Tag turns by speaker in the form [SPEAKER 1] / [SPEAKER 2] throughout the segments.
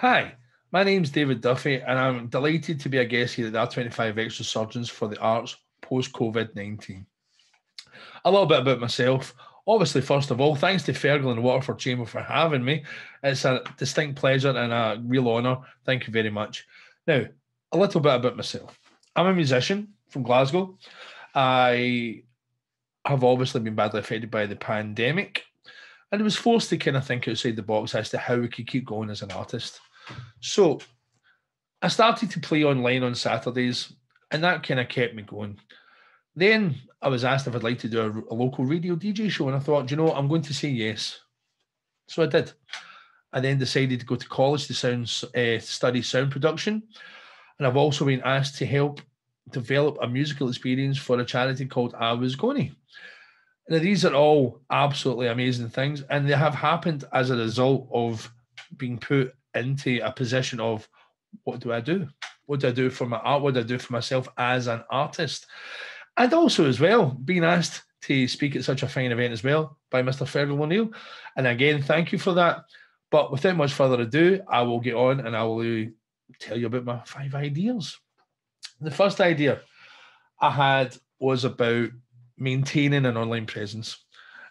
[SPEAKER 1] Hi, my name's David Duffy, and I'm delighted to be a guest here at the R25 Extra Surgeons for the Arts post COVID 19. A little bit about myself. Obviously, first of all, thanks to Fergal and Waterford Chamber for having me. It's a distinct pleasure and a real honour. Thank you very much. Now, a little bit about myself. I'm a musician from Glasgow. I have obviously been badly affected by the pandemic and I was forced to kind of think outside the box as to how we could keep going as an artist. So I started to play online on Saturdays, and that kind of kept me going. Then I was asked if I'd like to do a, a local radio DJ show, and I thought, you know, I'm going to say yes. So I did. I then decided to go to college to sound, uh, study sound production, and I've also been asked to help develop a musical experience for a charity called I Was Gonnae. Now, these are all absolutely amazing things, and they have happened as a result of being put into a position of what do I do? What do I do for my art? What do I do for myself as an artist? And also, as well, being asked to speak at such a fine event as well by Mr. Fergal O'Neill. And again, thank you for that. But without much further ado, I will get on and I will tell you about my five ideas. The first idea I had was about maintaining an online presence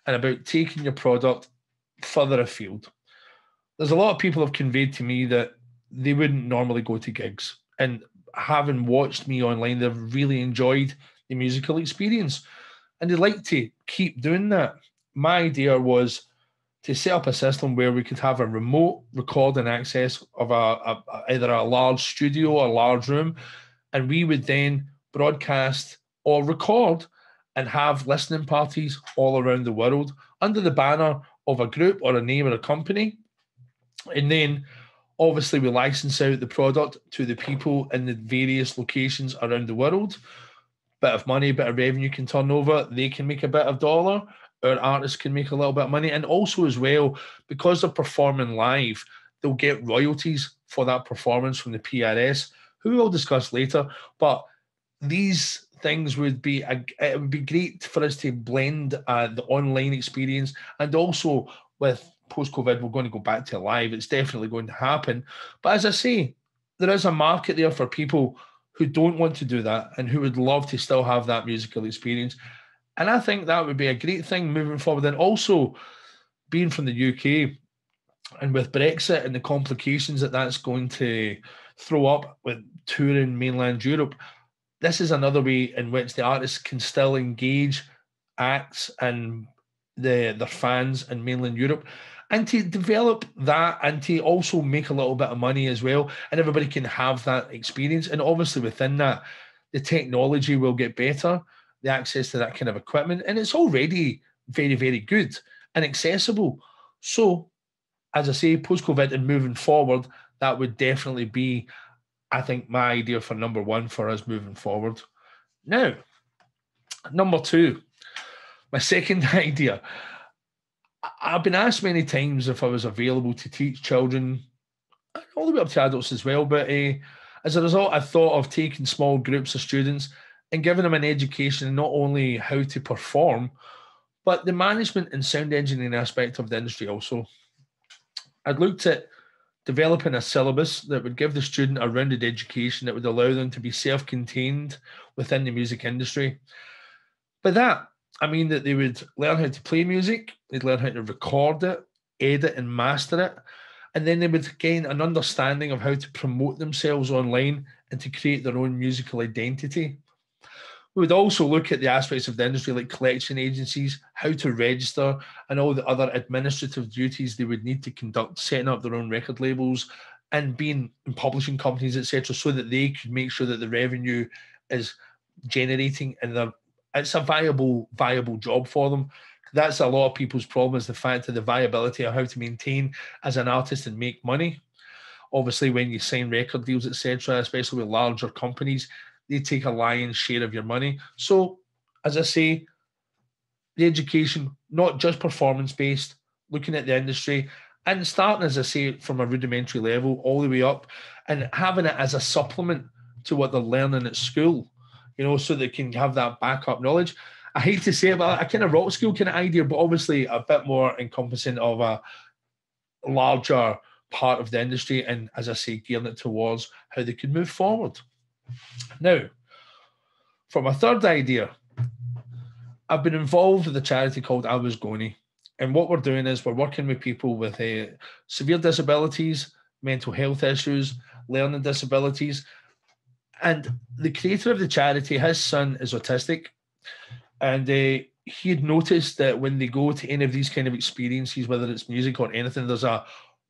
[SPEAKER 1] and about taking your product further afield there's a lot of people have conveyed to me that they wouldn't normally go to gigs. And having watched me online, they've really enjoyed the musical experience and they'd like to keep doing that. My idea was to set up a system where we could have a remote recording access of a, a, either a large studio or a large room, and we would then broadcast or record and have listening parties all around the world under the banner of a group or a name or a company and then obviously we license out the product to the people in the various locations around the world. Bit of money, bit of revenue can turn over. They can make a bit of dollar. Our artists can make a little bit of money. And also, as well, because they're performing live, they'll get royalties for that performance from the PRS, who we'll discuss later. But these things would be a, it would be great for us to blend uh, the online experience and also with post COVID, we're going to go back to live. It's definitely going to happen. But as I say, there is a market there for people who don't want to do that and who would love to still have that musical experience. And I think that would be a great thing moving forward. And also, being from the UK and with Brexit and the complications that that's going to throw up with touring mainland Europe, this is another way in which the artists can still engage acts and the their fans in mainland Europe and to develop that and to also make a little bit of money as well. And everybody can have that experience. And obviously, within that, the technology will get better, the access to that kind of equipment. And it's already very, very good and accessible. So, as I say, post COVID and moving forward, that would definitely be, I think, my idea for number one for us moving forward. Now, number two, my second idea. I've been asked many times if I was available to teach children, all the way up to adults as well. But uh, as a result, I thought of taking small groups of students and giving them an education not only how to perform, but the management and sound engineering aspect of the industry also. I'd looked at developing a syllabus that would give the student a rounded education that would allow them to be self contained within the music industry. But that, I mean that they would learn how to play music, they'd learn how to record it, edit and master it, and then they would gain an understanding of how to promote themselves online and to create their own musical identity. We would also look at the aspects of the industry like collection agencies, how to register, and all the other administrative duties they would need to conduct, setting up their own record labels and being in publishing companies, etc., so that they could make sure that the revenue is generating and they're it's a viable viable job for them. That's a lot of people's problem is the fact of the viability of how to maintain as an artist and make money. Obviously, when you sign record deals, etc., especially with larger companies, they take a lion's share of your money. So, as I say, the education, not just performance based, looking at the industry and starting, as I say, from a rudimentary level all the way up and having it as a supplement to what they're learning at school you know, so they can have that backup knowledge. I hate to say it, but a kind of rock school kind of idea, but obviously a bit more encompassing of a larger part of the industry and, as I say, gearing it towards how they could move forward. Now, for my third idea, I've been involved with a charity called I Was Gonnae. And what we're doing is we're working with people with uh, severe disabilities, mental health issues, learning disabilities. And the creator of the charity, his son is autistic. And uh, he had noticed that when they go to any of these kind of experiences, whether it's music or anything, there's a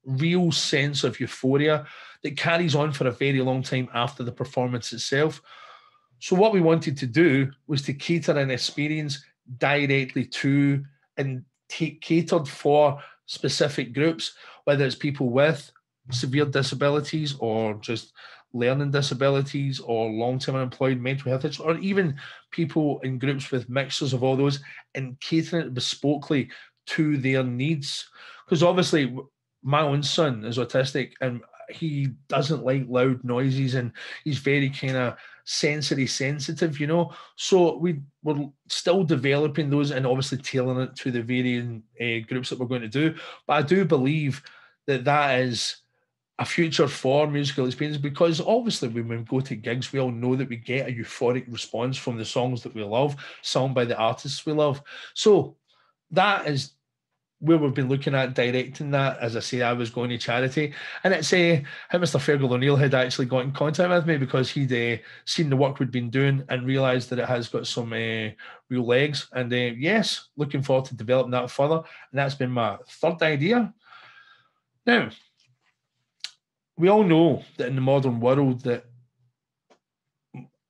[SPEAKER 1] real sense of euphoria that carries on for a very long time after the performance itself. So, what we wanted to do was to cater an experience directly to and take catered for specific groups, whether it's people with severe disabilities or just learning disabilities or long-term unemployed mental health issues, or even people in groups with mixtures of all those and catering it bespokely to their needs. Because obviously my own son is autistic and he doesn't like loud noises and he's very kind of sensory sensitive, you know. So we we're still developing those and obviously tailoring it to the varying uh, groups that we're going to do. But I do believe that that is a future for musical experience because obviously when we go to gigs, we all know that we get a euphoric response from the songs that we love, sung by the artists we love. So that is where we've been looking at directing that. As I say, I Was Gonnae charity, and it's uh, how Mr. Fergal O'Neill had actually got in contact with me because he'd uh, seen the work we'd been doing and realised that it has got some uh, real legs. And yes, looking forward to developing that further. And that's been my third idea. Now, we all know that in the modern world that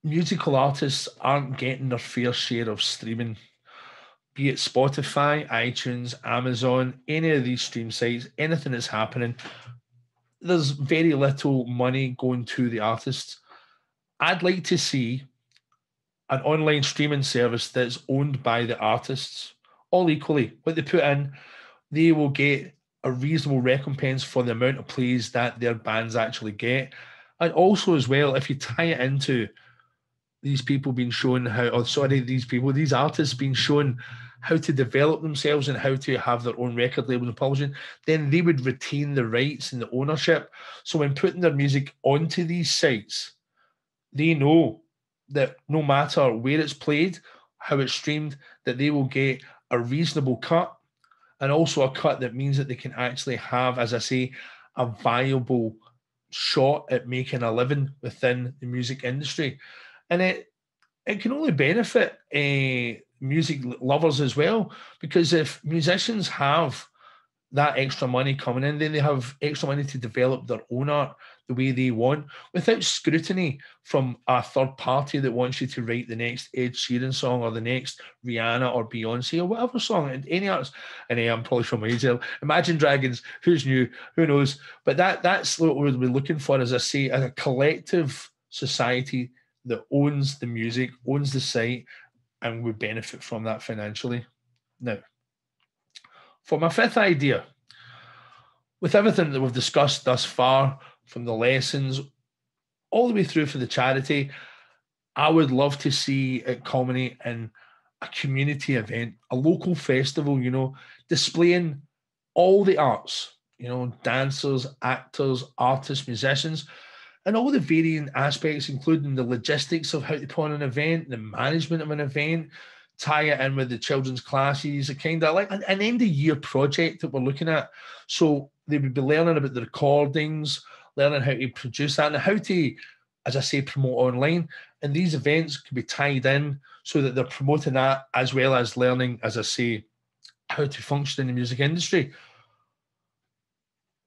[SPEAKER 1] musical artists aren't getting their fair share of streaming be it spotify itunes amazon any of these stream sites anything that's happening there's very little money going to the artists. I'd like to see an online streaming service that's owned by the artists. All equally what they put in they will get a reasonable recompense for the amount of plays that their bands actually get. And also, as well, if you tie it into these people being shown how, or sorry, these people, these artists being shown how to develop themselves and how to have their own record label and publishing, then they would retain the rights and the ownership. So when putting their music onto these sites, they know that no matter where it's played, how it's streamed, that they will get a reasonable cut and also a cut that means that they can actually have, as I say, a viable shot at making a living within the music industry. And it it can only benefit uh, music lovers as well, because if musicians have that extra money coming in, then they have extra money to develop their own art the way they want without scrutiny from a third party that wants you to write the next Ed Sheeran song or the next Rihanna or Beyonce or whatever song. And any artist, and eh, I'm probably from my Imagine Dragons, who's new, who knows? But that that's what we're looking for, as I say, as a collective society that owns the music, owns the site, and would benefit from that financially. Now, for my fifth idea, with everything that we've discussed thus far, from the lessons all the way through for the charity, I would love to see it culminate in a community event, a local festival, you know, displaying all the arts, you know, dancers, actors, artists, musicians, and all the varying aspects, including the logistics of how to put on an event, the management of an event, tie it in with the children's classes, a kind of like an, end of year project that we're looking at. So they would be learning about the recordings, learning how to produce that and how to, as I say, promote online. And these events can be tied in so that they're promoting that as well as learning, as I say, how to function in the music industry.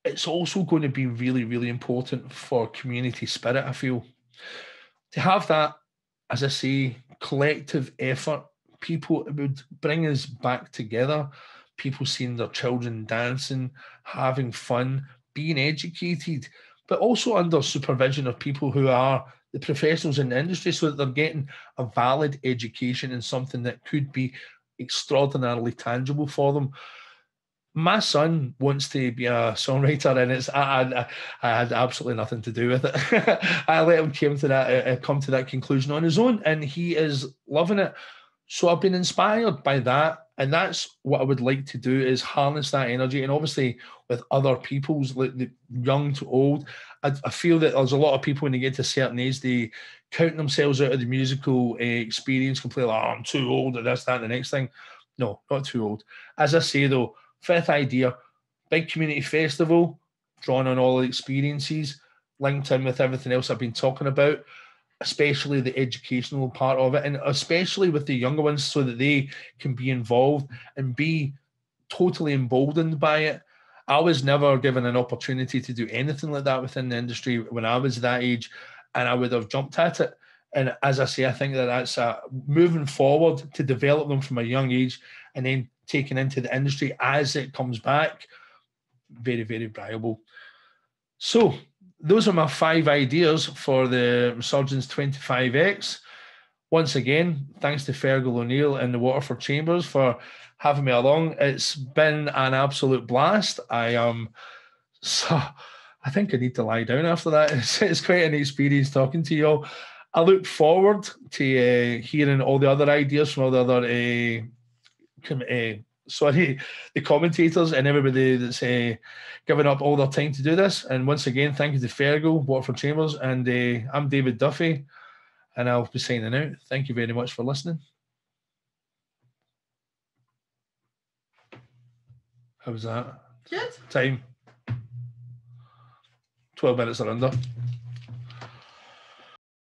[SPEAKER 1] It's also going to be really, really important for community spirit, I feel. To have that, as I say, collective effort, people, it would bring us back together. People seeing their children dancing, having fun, being educated, but also under supervision of people who are the professionals in the industry so that they're getting a valid education in something that could be extraordinarily tangible for them. My son wants to be a songwriter, and it's I, I, I had absolutely nothing to do with it. I let him come to that uh, come to that conclusion on his own, and he is loving it. So I've been inspired by that and that's what I would like to do is harness that energy. And obviously, with other people's like the young to old, I, I, feel that there's a lot of people when they get to a certain age, they count themselves out of the musical uh, experience completely. Like, oh, I'm too old at this, that, and the next thing. No, not too old. As I say though, fifth idea, big community festival, drawing on all the experiences, linked in with everything else I've been talking about especially the educational part of it, and especially with the younger ones, so that they can be involved and be totally emboldened by it. I was never given an opportunity to do anything like that within the industry when I was that age, and I would have jumped at it. And as I say, I think that that's a, moving forward to develop them from a young age and then taken into the industry as it comes back. Very, very valuable. So those are my five ideas for the Resurgence 25X. Once again, thanks to Fergal O'Neill and the Waterford Chambers for having me along. It's been an absolute blast. I am um, so I think I need to lie down after that. It's, it's quite an experience talking to you all. I look forward to uh, hearing all the other ideas from all the other uh, uh, sorry, the commentators and everybody that's uh, given up all their time to do this. And once again, thank you to Fergal, Waterford Chambers, and uh, I'm David Duffy, and I'll be signing out. Thank you very much for listening. How was that?
[SPEAKER 2] Good.
[SPEAKER 1] Time. 12 minutes are under.